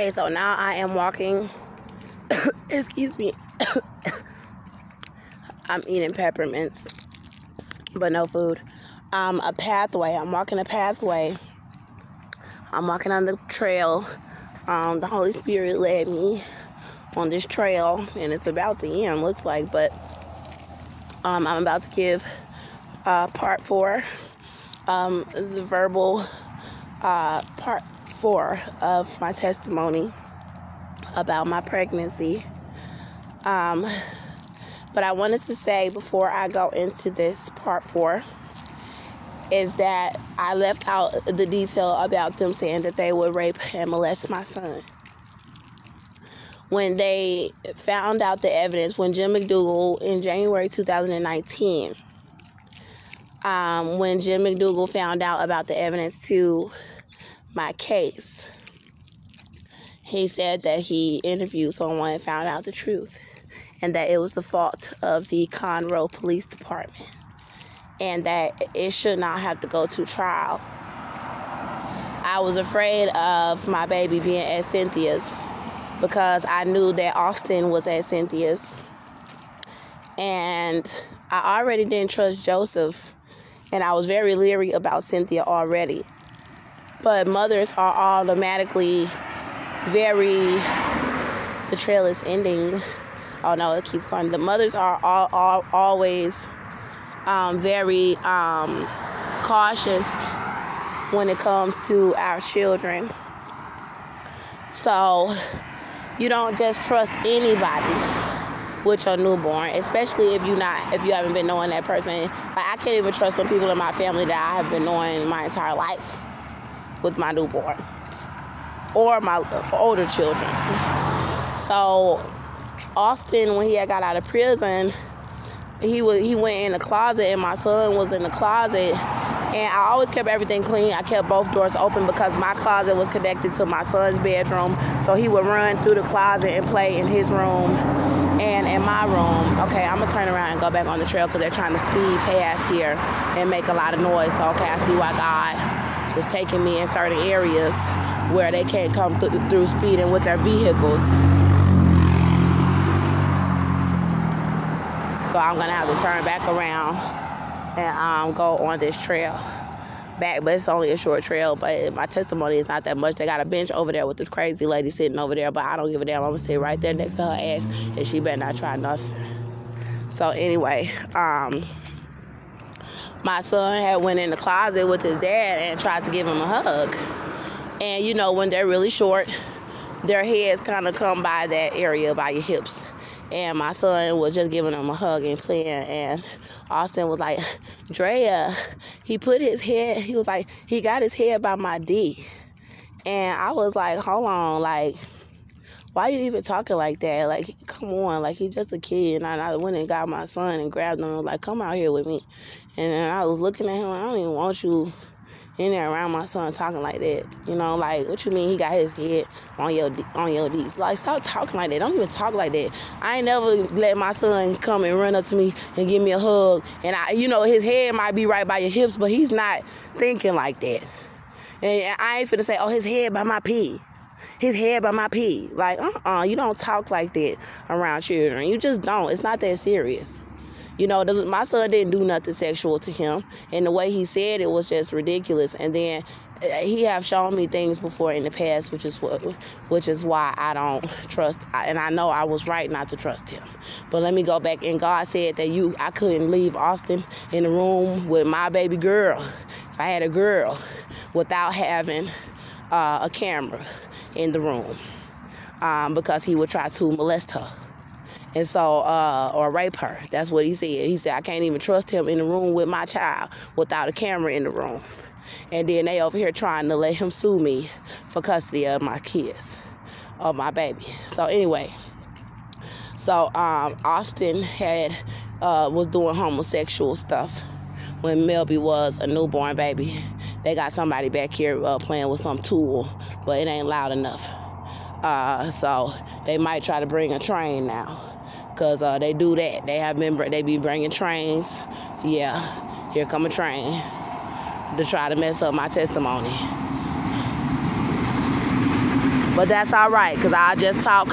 Okay, so now I am walking. Excuse me. I'm eating peppermints, but no food. Um, a pathway. I'm walking a pathway. I'm walking on the trail. Um, the Holy Spirit led me on this trail, and it's about to end, looks like. But um, I'm about to give uh, part four, um, the verbal uh, part four of my testimony about my pregnancy. Um, but I wanted to say before I go into this part four is that I left out the detail about them saying that they would rape and molest my son. When they found out the evidence, when Jim McDougal in January 2019, um, when Jim McDougal found out about the evidence to my case. He said that he interviewed someone and found out the truth, and that it was the fault of the Conroe Police Department, and that it should not have to go to trial. I was afraid of my baby being at Cynthia's because I knew that Austin was at Cynthia's, and I already didn't trust Joseph, and I was very leery about Cynthia already but mothers are automatically very the trail is ending. Oh no it keeps going. The mothers are all, all always um, very um, cautious when it comes to our children. So you don't just trust anybody with your newborn, especially if you not if you haven't been knowing that person. Like I can't even trust some people in my family that I have been knowing my entire life with my newborns or my older children. So Austin, when he had got out of prison, he was he went in the closet, and my son was in the closet. And I always kept everything clean. I kept both doors open because my closet was connected to my son's bedroom. So he would run through the closet and play in his room and in my room. Okay, I'm gonna turn around and go back on the trail because they're trying to speed past here and make a lot of noise. So okay, I see why God is taking me in certain areas where they can't come th- through speeding with their vehicles. So I'm gonna have to turn back around and um, go on this trail back, but it's only a short trail. But my testimony is not that much. They got a bench over there with this crazy lady sitting over there, but I don't give a damn. I'm gonna sit right there next to her ass, and she better not try nothing. So anyway, um, my son had went in the closet with his dad and tried to give him a hug. And you know, when they're really short, their heads kind of come by that area by your hips. And my son was just giving him a hug and playing. And Austin was like, Drea, he put his head, he was like, he got his head by my D. And I was like, hold on, like, why you even talking like that? Like, come on, like he's just a kid. And I, went and got my son and grabbed him, like, come out here with me. And then I was looking at him, I don't even want you in there around my son talking like that. You know, like what you mean he got his head on your on your knees? Like stop talking like that. Don't even talk like that. I ain't never let my son come and run up to me and give me a hug. And I you know, his head might be right by your hips, but he's not thinking like that. And I ain't finna say, oh his head by my pee his head by my pee. Like, uh-uh, you don't talk like that around children. You just don't. It's not that serious. You know, the, my son didn't do nothing sexual to him, and the way he said it was just ridiculous. And then eh, he have shown me things before in the past, which is what, which is why I don't trust. And I know I was right not to trust him. But let me go back. And God said that you, I couldn't leave Austin in the room with my baby girl, if I had a girl, without having uh, a camera in the room, um, because he would try to molest her and so uh, or rape her. That's what he said. He said I can't even trust him in the room with my child without a camera in the room. And then they over here trying to let him sue me for custody of my kids, of my baby. So anyway, so um, Austin had uh, was doing homosexual stuff when Melby was a newborn baby. They got somebody back here uh, playing with some tool, but it ain't loud enough. Uh, so they might try to bring a train now because uh, they do that. They have been they be bringing trains. Yeah, here come a train to try to mess up my testimony. But that's all right, because I just talk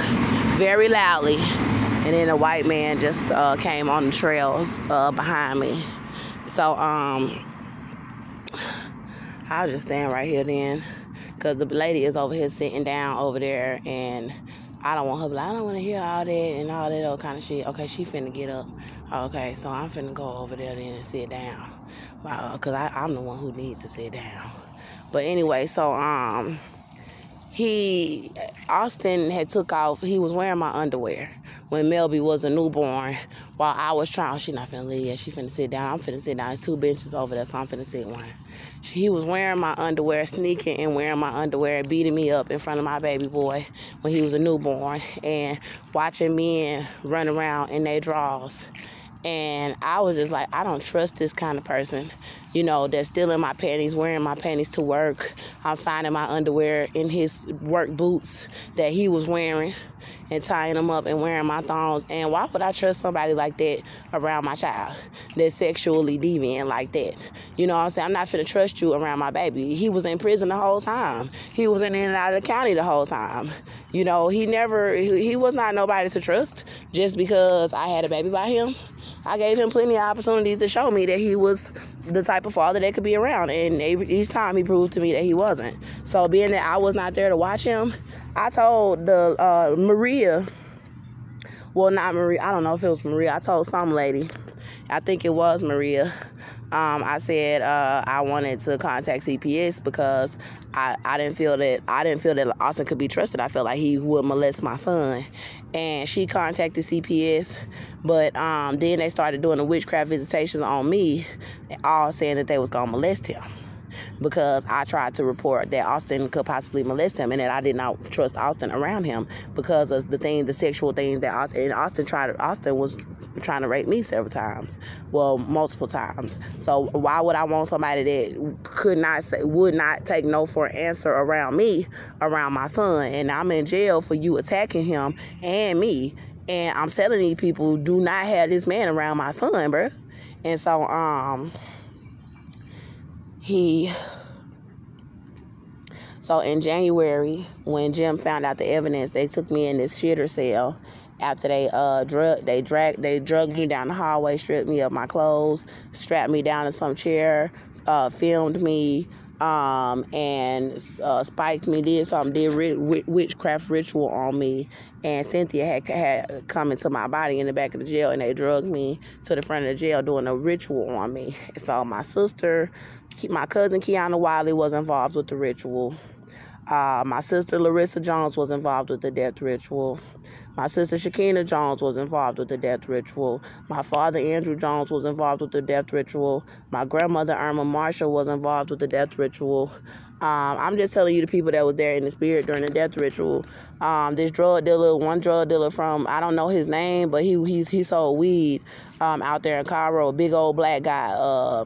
very loudly. And then a white man just uh, came on the trails uh, behind me. So, um, I'll just stand right here then. Because the lady is over here sitting down over there. And I don't want her, but I don't want to hear all that and all that other kind of shit. Okay, she finna get up. Okay, so I'm finna go over there then and sit down. Because I'm the one who needs to sit down. But anyway, so, um, he Austin had took off. He was wearing my underwear when Melby was a newborn. While I was trying, she not finna leave. yet. She finna sit down. I'm finna sit down. There's two benches over there, so I'm finna sit one. He was wearing my underwear, sneaking and wearing my underwear, beating me up in front of my baby boy when he was a newborn, and watching men run around in their drawers. And I was just like, I don't trust this kind of person you know, that's still in my panties, wearing my panties to work. I'm finding my underwear in his work boots that he was wearing and tying them up and wearing my thongs. And why would I trust somebody like that around my child that's sexually deviant like that? You know what I'm saying? I'm not finna trust you around my baby. He was in prison the whole time. He was in and out of the county the whole time. You know, he never, he was not nobody to trust just because I had a baby by him. I gave him plenty of opportunities to show me that he was the type of father that could be around. And each time he proved to me that he wasn't. So being that I was not there to watch him, I told the uh, Maria, well, not Maria, I don't know if it was Maria, I told some lady, I think it was Maria. Um, I said uh, I wanted to contact CPS because I, I didn't feel that I didn't feel that Austin could be trusted. I felt like he would molest my son, and she contacted CPS, but um, then they started doing the witchcraft visitations on me, all saying that they was gonna molest him because I tried to report that Austin could possibly molest him and that I did not trust Austin around him because of the things, the sexual things that Austin, and Austin tried. Austin was trying to rape me several times, well, multiple times. So why would I want somebody that could not say, would not take no for an answer around me, around my son, and I'm in jail for you attacking him and me. And I'm telling these people, do not have this man around my son, bro. And so, um, he so in January, when Jim found out the evidence, they took me in this shitter cell. After they uh drug they dragged they drugged me down the hallway, stripped me of my clothes, strapped me down in some chair, uh, filmed me, um, and uh, spiked me, did something, did witchcraft ritual on me. And Cynthia had, had come into my body in the back of the jail, and they drugged me to the front of the jail doing a ritual on me. So my sister, my cousin Kiana Wiley was involved with the ritual. Uh, my sister Larissa Jones was involved with the death ritual. My sister Shakina Jones was involved with the death ritual. My father Andrew Jones was involved with the death ritual. My grandmother Irma Marshall was involved with the death ritual. Um, I'm just telling you the people that was there in the spirit during the death ritual. Um, this drug dealer, one drug dealer from I don't know his name, but he he he sold weed um, out there in Cairo. A Big old black guy. Uh,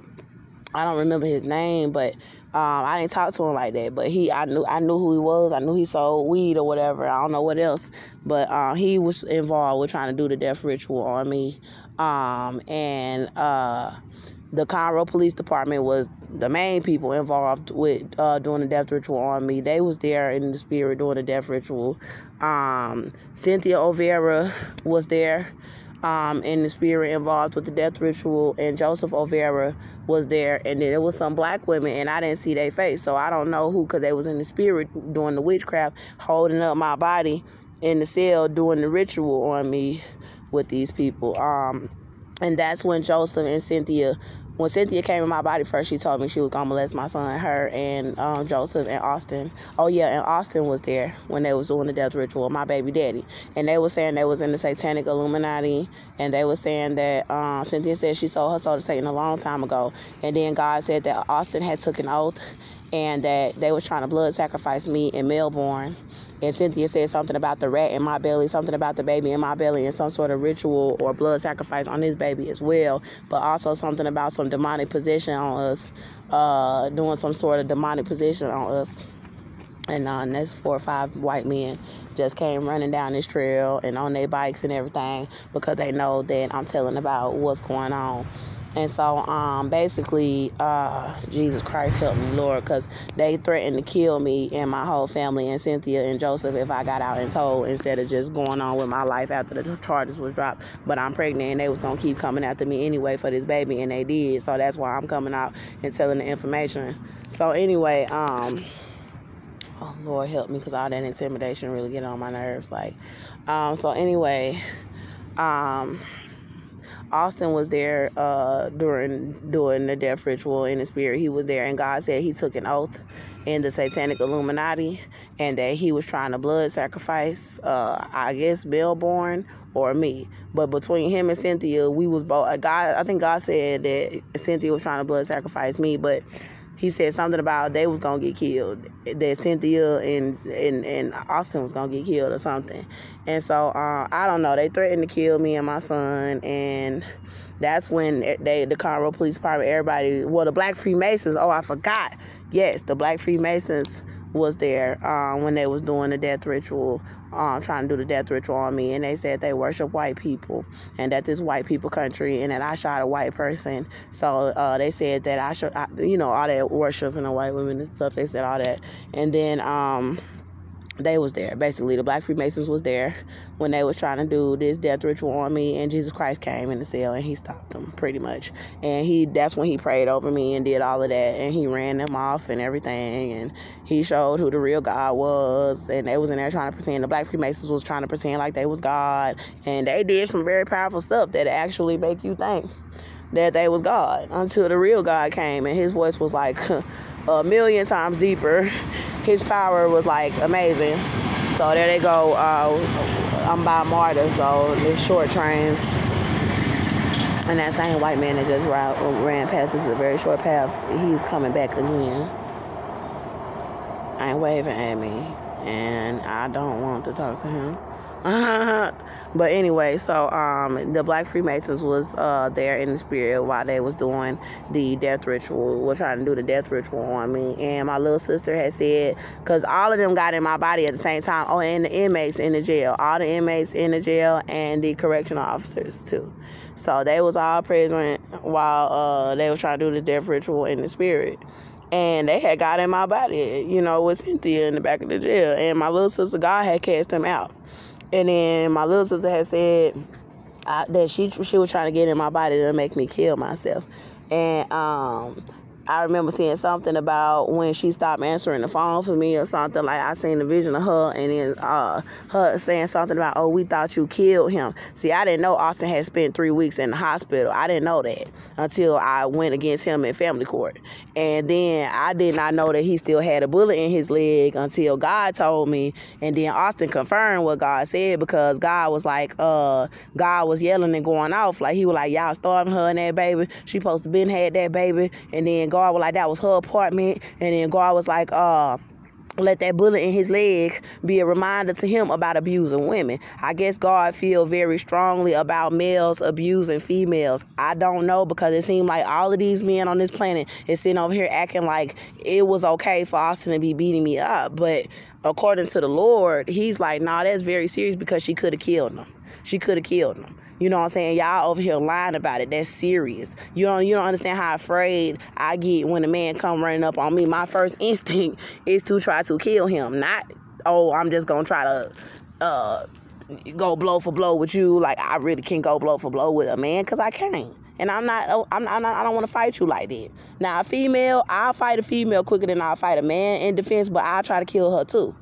I don't remember his name, but um, I didn't talk to him like that, but he, I knew, I knew who he was. I knew he sold weed or whatever. I don't know what else, but uh, he was involved with trying to do the death ritual on me. Um, and uh, the Conroe Police Department was the main people involved with uh, doing the death ritual on me. They was there in the spirit doing the death ritual. Um, Cynthia Overa was there um, in the spirit involved with the death ritual, and Joseph Overa was there, and then there was some black women, and I didn't see their face, so I don't know who, because they was in the spirit doing the witchcraft, holding up my body in the cell, doing the ritual on me with these people. Um, and that's when Joseph and Cynthia when Cynthia came in my body first, she told me she was gonna molest my son, her and um, Joseph and Austin. Oh yeah, and Austin was there when they was doing the death ritual, my baby daddy. And they were saying they was in the Satanic Illuminati, and they were saying that um, Cynthia said she sold her soul to Satan a long time ago. And then God said that Austin had took an oath and that they was trying to blood sacrifice me in Melbourne. And Cynthia said something about the rat in my belly, something about the baby in my belly, and some sort of ritual or blood sacrifice on this baby as well. But also something about some demonic possession on us, uh, doing some sort of demonic possession on us. And uh, that's four or five white men just came running down this trail and on their bikes and everything because they know that I'm telling about what's going on. And so, um, basically, uh, Jesus Christ help me, Lord, because they threatened to kill me and my whole family and Cynthia and Joseph if I got out and told instead of just going on with my life after the charges was dropped. But I'm pregnant and they was gonna keep coming after me anyway for this baby, and they did. So that's why I'm coming out and telling the information. So anyway, um, oh Lord help me, because all that intimidation really get on my nerves. Like, um, so anyway, um Austin was there uh, during the death ritual in the spirit. He was there, and God said he took an oath in the Satanic Illuminati, and that he was trying to blood sacrifice. Uh, I guess Bellborn or me, but between him and Cynthia, we was both. God, I think God said that Cynthia was trying to blood sacrifice me, but he said something about they was gonna get killed, that Cynthia and and, and Austin was gonna get killed or something. And so uh, I don't know. They threatened to kill me and my son, and that's when they the Conroe Police Department, everybody, well, the Black Freemasons. Oh, I forgot. Yes, the Black Freemasons was there um, when they was doing the death ritual, um, trying to do the death ritual on me, and they said they worship white people and that this white people country, and that I shot a white person. So uh, they said that I should, I, you know, all that worshiping the white women and stuff. They said all that, and then um, they was there. Basically the black freemasons was there when they was trying to do this death ritual on me and jesus christ came in the cell and he stopped them pretty much. And he that's when he prayed over me and did all of that and he ran them off and everything and he showed who the real god was and they was in there trying to pretend the black freemasons was trying to pretend like they was god and they did some very powerful stuff that actually make you think that they was god until the real god came and his voice was like a million times deeper his power was like amazing. So there they go. Uh, I'm by MARTA, so the short trains. And that same white man that just ran, ran past us a very short path, he's coming back again. ain't waving at me, and I don't want to talk to him. but anyway, so um, the Black Freemasons was uh, there in the spirit while they was doing the death ritual, was trying to do the death ritual on me. And my little sister had said, because all of them got in my body at the same time. Oh, and the inmates in the jail, all the inmates in the jail, and the correctional officers too. So they was all present while uh, they was trying to do the death ritual in the spirit and they had got in my body, you know, with Cynthia in the back of the jail. And my little sister, God had cast them out. And then my little sister had said I, that she she was trying to get in my body to make me kill myself. And um, I remember seeing something about when she stopped answering the phone for me or something. Like I seen the vision of her and then uh, her saying something about, "Oh, we thought you killed him." See, I didn't know Austin had spent three weeks in the hospital. I didn't know that until I went against him in family court, and then I did not know that he still had a bullet in his leg until God told me, and then Austin confirmed what God said because God was like, uh, God was yelling and going off like he was like, "Y'all starving her and that baby. She supposed to been had that baby," and then God was like, that was her apartment. And then God was like, uh, let that bullet in his leg be a reminder to him about abusing women. I guess God feel very strongly about males abusing females. I don't know because it seemed like all of these men on this planet is sitting over here acting like it was okay for Austin to be beating me up. But according to the Lord, he's like, nah, that's very serious because she could have killed him. She could have killed him. You know what I'm saying? Y'all over here lying about it. That's serious. You don't you don't understand how afraid I get when a man come running up on me. My first instinct is to try to kill him, not oh, I'm just gonna try to uh go blow for blow with you. Like I really can't go blow for blow with a man because I can't. And I'm not, oh, I'm, I'm not, I don't want to fight you like that. Now, a female, I'll fight a female quicker than I'll fight a man in defense, but I'll try to kill her too.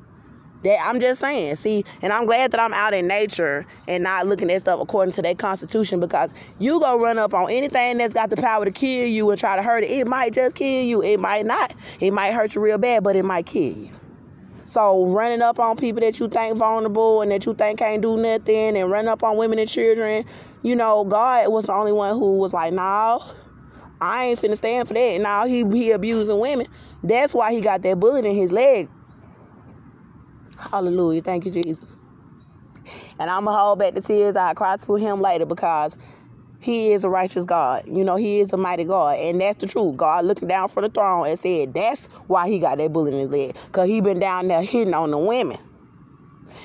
That I'm just saying. See, and I'm glad that I'm out in nature and not looking at stuff according to their constitution because you go run up on anything that's got the power to kill you and try to hurt it. It might just kill you. It might not. It might hurt you real bad, but it might kill you. So running up on people that you think vulnerable and that you think can't do nothing and running up on women and children, you know, God was the only one who was like, no, I ain't finna stand for that. Now he he abusing women. That's why he got that bullet in his leg Hallelujah. Thank you, Jesus. And I'm going to hold back the tears. I cry to him later because he is a righteous God. You know, he is a mighty God. And that's the truth. God looking down from the throne and said that's why he got that bullet in his leg. Because he been down there hitting on the women.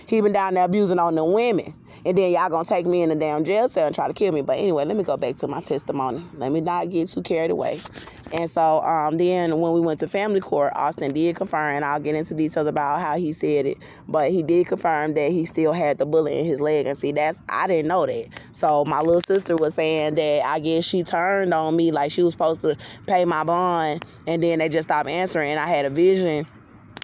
He been down there abusing on the women. And then y'all gonna take me in the damn jail cell and try to kill me. But anyway, let me go back to my testimony. Let me not get too carried away. And so um, then when we went to family court, Austin did confirm, and I'll get into details about how he said it, but he did confirm that he still had the bullet in his leg. And see, that's I didn't know that. So my little sister was saying that I guess she turned on me like she was supposed to pay my bond, and then they just stopped answering. And I had a vision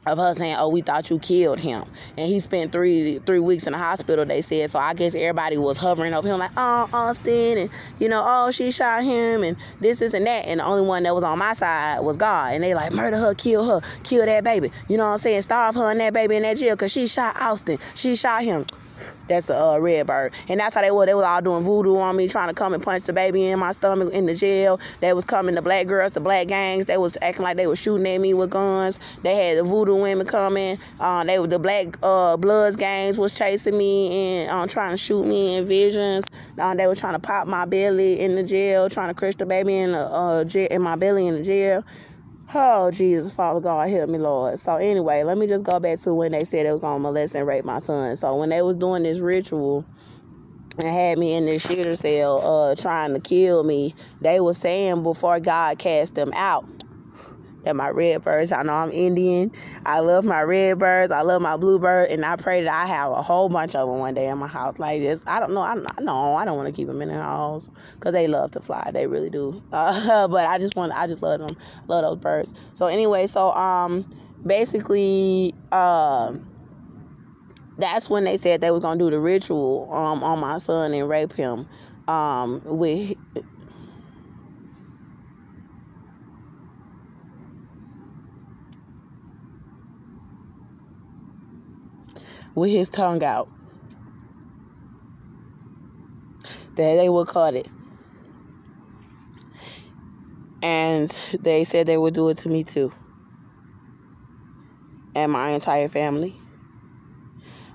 of her saying, "Oh, we thought you killed him," and he spent three three weeks in the hospital. They said so. I guess everybody was hovering over him like, "Oh, Austin," and you know, "Oh, she shot him," and this, this, and that. And the only one that was on my side was God. And they like, murder her, kill her, kill that baby. You know what I'm saying? Starve her and that baby in that jail because she shot Austin. She shot him. That's a uh, red bird. And that's how they were. They was all doing voodoo on me, trying to come and punch the baby in my stomach in the jail. They was coming, the black girls, the black gangs. They was acting like they was shooting at me with guns. They had the voodoo women coming. Uh, they were the black uh, bloods gangs was chasing me and um, trying to shoot me in visions. Uh, they were trying to pop my belly in the jail, trying to crush the baby in the uh, in my belly in the jail. Oh, Jesus, Father God, help me, Lord. So anyway, let me just go back to when they said they was going to molest and rape my son. So when they was doing this ritual and had me in this shooter cell uh, trying to kill me, they was saying before God cast them out, that my red birds. I know I'm Indian. I love my red birds. I love my bluebird, and I pray that I have a whole bunch of them one day in my house like this. I don't know. I know I don't want to keep them in the house because they love to fly. They really do. Uh, but I just want. I just love them. Love those birds. So anyway, so um, basically um. That's when they said they was gonna do the ritual um, on my son and rape him um, with with his tongue out. That they would cut it. And they said they would do it to me too. And my entire family.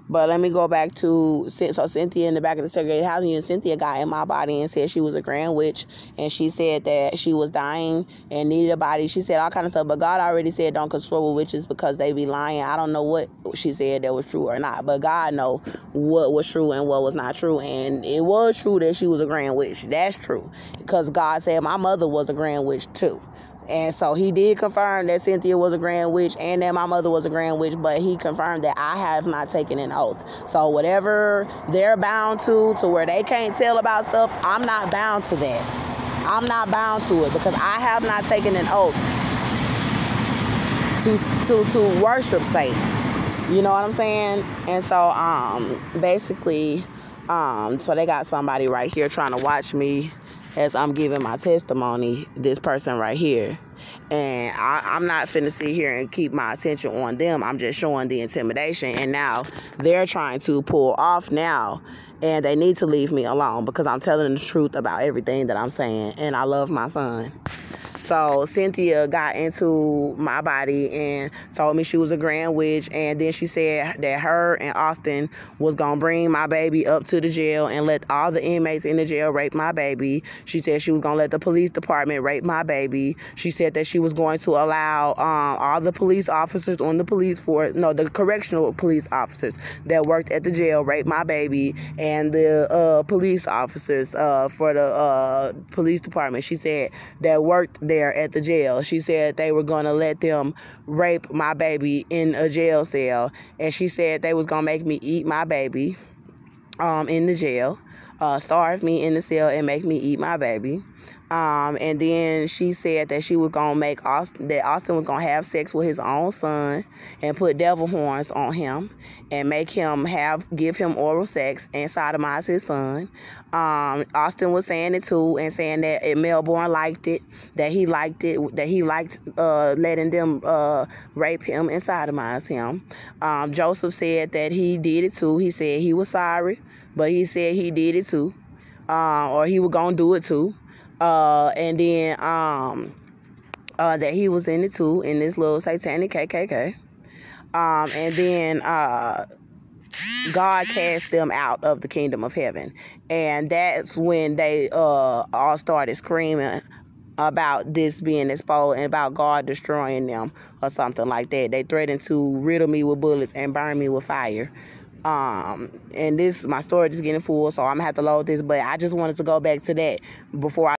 But let me go back to so Cynthia in the back of the segregated housing unit. Cynthia got in my body and said she was a grand witch, and she said that she was dying and needed a body. She said all kind of stuff, but God already said don't consult with witches because they be lying. I don't know what she said that was true or not, but God know what was true and what was not true, and it was true that she was a grand witch. That's true because God said my mother was a grand witch too. And so he did confirm that Cynthia was a grand witch and that my mother was a grand witch, but he confirmed that I have not taken an oath. So whatever they're bound to, to where they can't tell about stuff, I'm not bound to that. I'm not bound to it because I have not taken an oath to to to worship Satan. You know what I'm saying? And so um basically um so they got somebody right here trying to watch me as I'm giving my testimony, this person right here. And I, am not finna sit here and keep my attention on them. I'm just showing the intimidation. And now they're trying to pull off now. And they need to leave me alone because I'm telling the truth about everything that I'm saying. And I love my son. So Cynthia got into my body and told me she was a grand witch. And then she said that her and Austin was going to bring my baby up to the jail and let all the inmates in the jail rape my baby. She said she was going to let the police department rape my baby. She said that she was going to allow um, all the police officers on the police force, no, the correctional police officers that worked at the jail rape my baby and the uh, police officers uh, for the uh, police department. She said that worked there at the jail. She said they were going to let them rape my baby in a jail cell. And she said they was going to make me eat my baby um, in the jail, uh, starve me in the cell, and make me eat my baby. Um, and then she said that she was gonna make Austin that Austin was gonna have sex with his own son and put devil horns on him and make him have give him oral sex and sodomize his son. Um, Austin was saying it too and saying that Melbourne liked it, that he liked it, that he liked uh, letting them uh, rape him and sodomize him. Um, Joseph said that he did it too. He said he was sorry, but he said he did it too, uh, or he was gonna do it too. Uh, and then um, uh, that he was in it too in this little satanic KKK. Um, and then uh, God cast them out of the kingdom of heaven, and that's when they uh, all started screaming about this being exposed and about God destroying them or something like that. They threatened to riddle me with bullets and burn me with fire Um, and this my storage is getting full, so I'm gonna have to load this. But I just wanted to go back to that before I